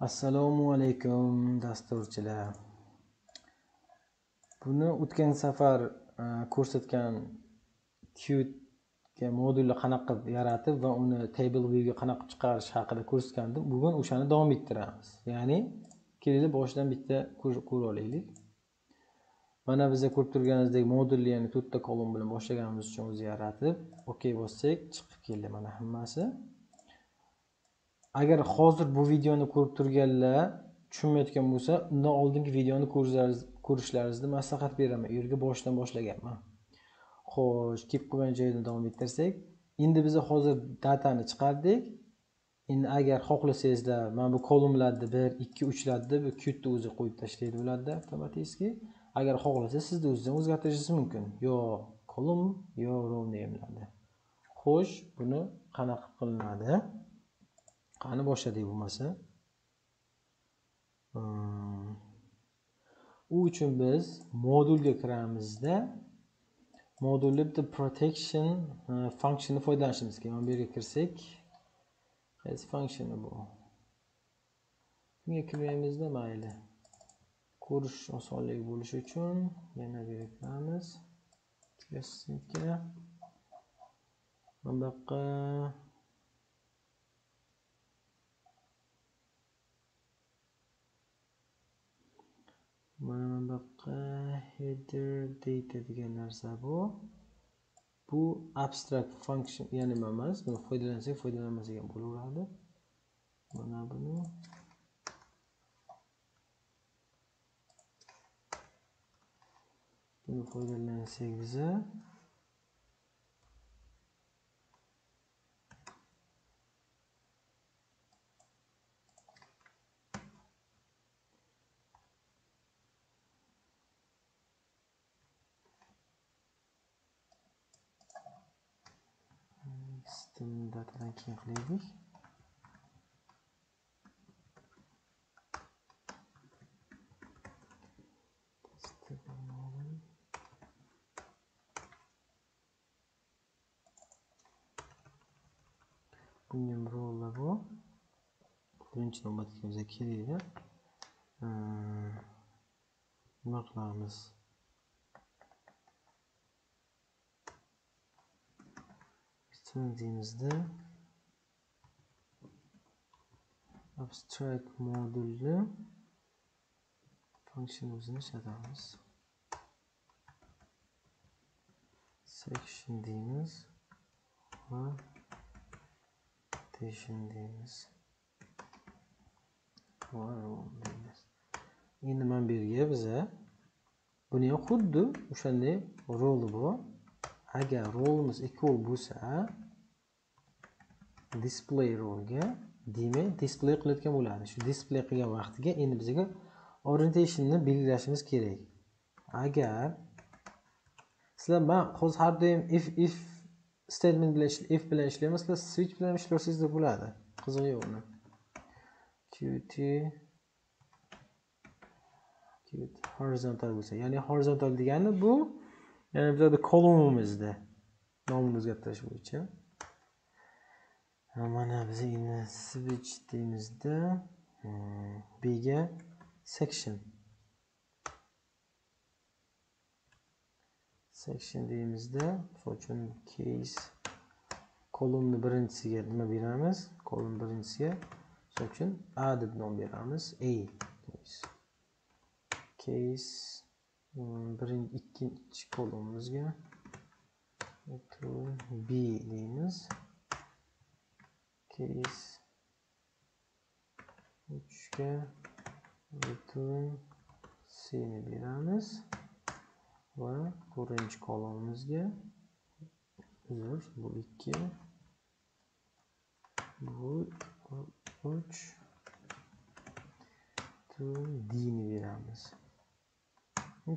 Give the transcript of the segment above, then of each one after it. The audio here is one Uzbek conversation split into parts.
assalomu alaykum dasturchilar. Buni o'tgan safar e, ko'rsatgan qtga modulni qanaqa qilib yaratib va uni table viewga qanaqa chiqarish haqida ko'rsatgandim. Bugun o'shani davom ettiramiz. Ya'ni kelinglar boshidan bitta ko'rib olaylik. Mana biza ko'rib turganingizdek modulni ya'ni to'rtta kolon bilan boshlaganimiz uchun o'zi yaratib ok bossak chiqib keldi mana hammasi. Agar hozir bu videoni ko'rib turganlar tushunmayotgan bo'lsa undan oldingi videoni ko'rishlaringizni maslahat beraman. U yerga boshidan boshlaganman. Xo'sh kelib qolgan joydan davom ettirsak. Endi biz hozir datani chiqardik. Endi agar xohlasangizlar mana bu kolumnlarni bir ikki uchlarni deb kyutni o'zi qo'yib tashlaydi ularda avtomatik agar xohlasa sizni o'zingizdan o'zgartirishingiz mumkin. Yo kolumn yo row namelarni xo'sh buni qanaqa qilinadi? Qani boshladik bo'lmasa u uchun biz modulga kiramizda modulni bitta protection e, functionni foydalanishimiz kerak. Mana bu yerga kirsak qaysi functioni bu? Bunga kirmaymizda mayli. Ko'rish osonlik bo'lishi uchun yana bu yerga kiramiz mana bu yoqqa mana bu yoqqa header data degan narsa bu. Bu abstract function ya'ni nima emas buni foydalansak foydalanmasak ham bo'laveradi. Mana buni. Buni foydalansak biza system datadan keyin qilaylik bunga roller bu? Birinchi navbatga bizga kerakli nima qilamiz deyimizda abstract modulni function o'zini ishlatamiz section deymiz va station deymiz va room deymiz endi mana bu yerga biza buni ham xuddi o'shanday roli bor agar rolimiz equal bo'lsa display rolga demak display qilayotgan bo'ladi. Shu display qilgan vaqtiga endi bizga orientationni belgilashimiz kerak. Agar sizlar man hozir har doim if if statement bilan if bilan ishlayman sizlar switch bilan ishlasangiz bo'ladi. Qizig'i yo'q uni. Qt qt horizontal bo'lsa ya'ni horizontal degani bu ya'ni bizada kolumnimizda nomini o'zgartirish bo'yicha. Mana biz endi switch deymizda ga e, section. Section deymizda misol uchun case kolumni birinchisiga nima beramiz kolumn birinchisiga misol uchun a deb nom beramiz a case hmm, birinchi ikkinchi kolumnimizga b deymiz tez uchga butun seni beramiz va birinchi kolumnimizga uzr bu ikki bu uch d ni beramiz.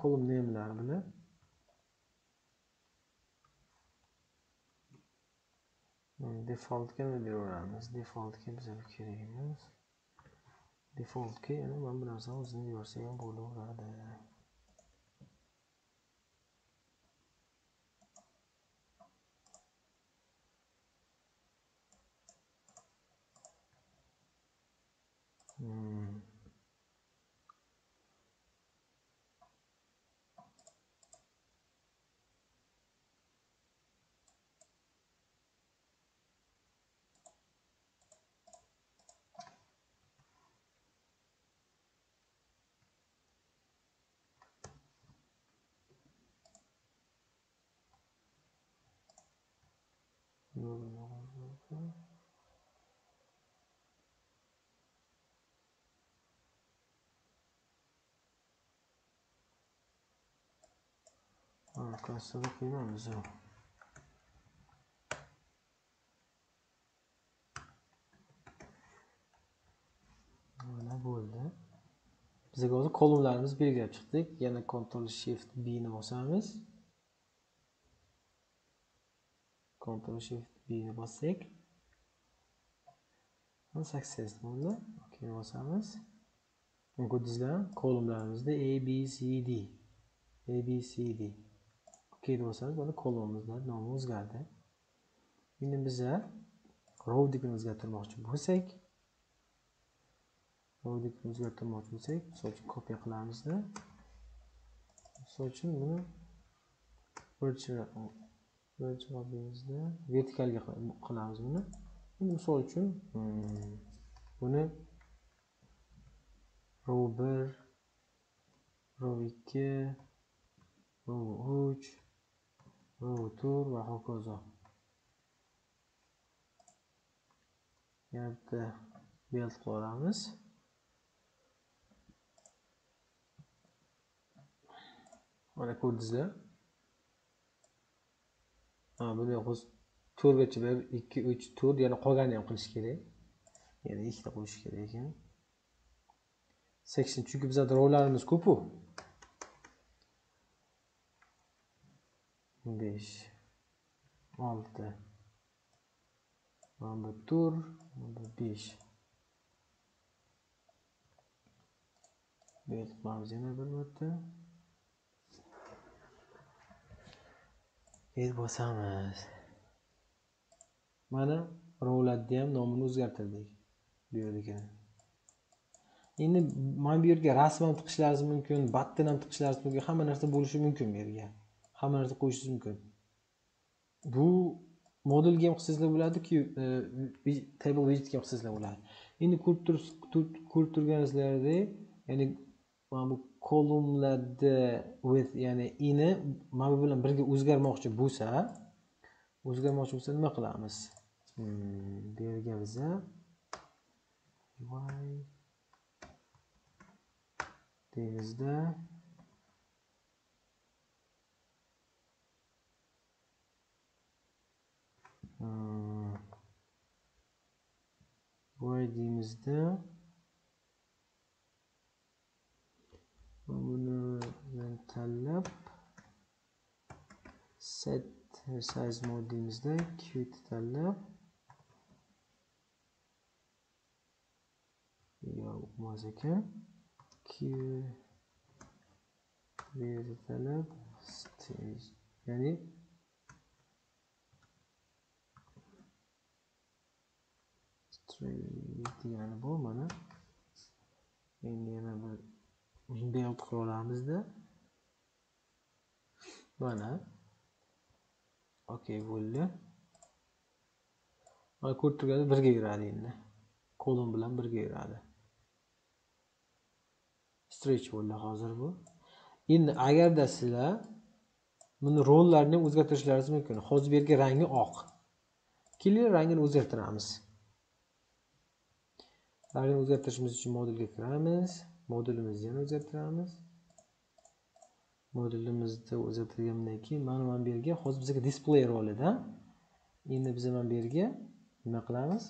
Kolumn nemlar bilan defaultga nima beraveramiz defaultga bizga kerak emas defaultga yana mana bu narsani o'zini yuborsa ham bo'laveradi Hmm. Arkasını koymamız o. Mana bo'ldi. Bizga hozir kolumnlarimizni belgilab chiqdik. Yana Ctrl Shift B ni bosamiz. Ctrl Shift B ni bossak. Success bo'ldi. OK bosamiz. Ko'rdingizlar, kolumlarimizda A, B, C, D. A, B, C, D. OK bosamiz, mana kolumnimizning nomi o'zgardi. Endi biza row dikini o'zgartirmoqchi bo'lsak, row dikini o'zgartirmoqchi bo'lsak, misol uchun kopiya qilamizda. Misol uchun buni vertical vertical vertikalga qilamiz buni. Endi misol uchun hmm, buni row 1 row 2 row 3 row 4 va hokazo. Yana bitta belt qilamiz. Mana ko'rdingizlar. Ha, buni hozir 4 gacha berib 2 3 4 yana qolganini ham qilish kerak. Yana ikkita qo'yish kerak ekan. Section chunki bizda rollarimiz ko'p-ku. 5 6 mana bu to'rt mana bu 5 belt qilamiz yana bir marta belt bosamiz. Mana rowlarni ham nomini o'zgartirdik bu yerdagini endi mana bu yerga rasm ham tiqishlaringiz mumkin batten ham tiqishlaringiz mumkin hamma narsa bo'lishi mumkin bu yerga. Hamma narsa qo'yishingiz mumkin. Bu modelga ham qilsangizlar bo'ladiki e, table widgetga ham qilsangizlar bo'ladi. Endi ko'rib turganingizlardek ya'ni mana bu kolumnlarda with ya'ni ini mana bu bilan birga o'zgarmoqchi bo'lsa o'zgarmoqchi bo'lsa nima qilamiz? Hmm, bu yerga biza deymizda y deymizda buni tanlab set size mode deymizda qt tanlab yo'q bo'lmas ekan q bu yerda tanlab stage ya'ni degani bu mana endi yana bir belt qilib olamizda. Mana. Okey bo'ldi. Mana ko'rib turganingiz birga yuradi endi. Kolon bilan birga yuradi. Stretch bo'ldi hozir bu. Endi agarda sizlar buni rollarni o'zgartirishlaringiz mumkin. Hozir bu yerga rangi oq. Keling rangini o'zgartiramiz. Rangini o'zgartirishimiz uchun modulga kiramiz. Modulimizni yana o'zgartiramiz modulimizni o'zgartirgandan keyin mana mana bu yerga hozir bizga display rolida. Endi biz mana bu yerga nima qilamiz?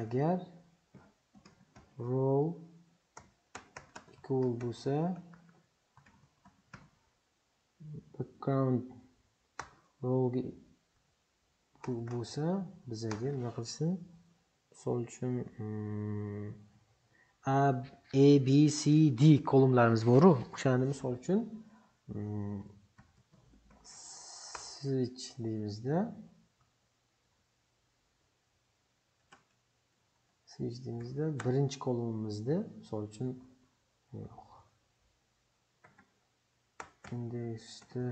Agar row equal bo'lsa background rowga bo'lsa bizaga nima qilsin? Misol uchun hmm, a a b c d kolumnlarimiz boru. O'shani misol uchun switch deymizda switch deymizda birinchi kolonimizda misol uchun yo'q indeksni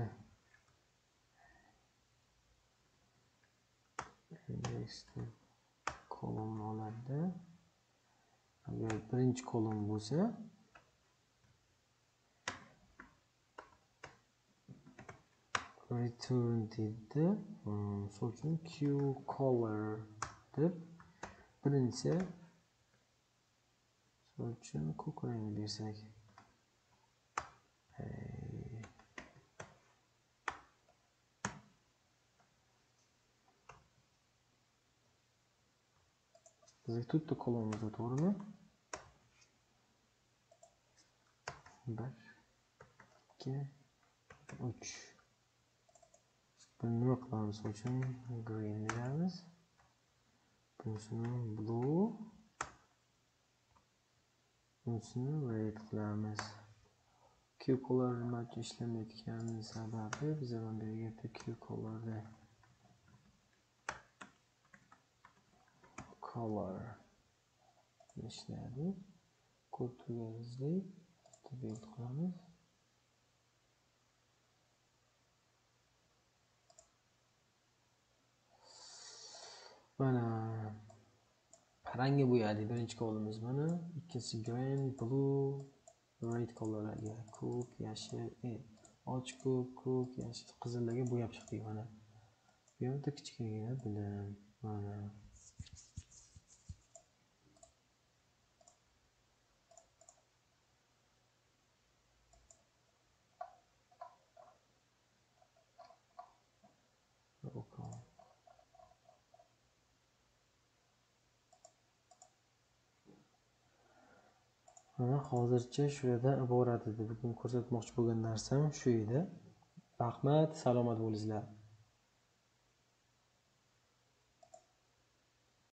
indeksni kolonni oladida agar birinchi kolon bo'lsa return deydi misol hmm, uchun q color deb birinchi misol uchun ko'k rang bersak. Bizga to'rtta kolonimiz bor to'g'rimi bir ikki uch buni nima qilamiz misol uchun green beramiz bunisini blue. Bunisini red qilamiz q color nima uchun ishlamayotgani sababi biza mana bu yerda q colorda color. Ishlaydi kod tugatilib delete qilamiz mana rangga bo'yadik birinchi kolimiz mana? Ikkinchisi green blue red kolorlarga ko'k yashil e, och ko'k ko'k yashil qizillarga bo'yab chiqdik mana. Bu yerda kichkinagina bilim mana. Mana hozircha shulardan iborat edi. Bugun ko'rsatmoqchi bo'lgan narsam shu edi. Rahmat salomat bo'linglar.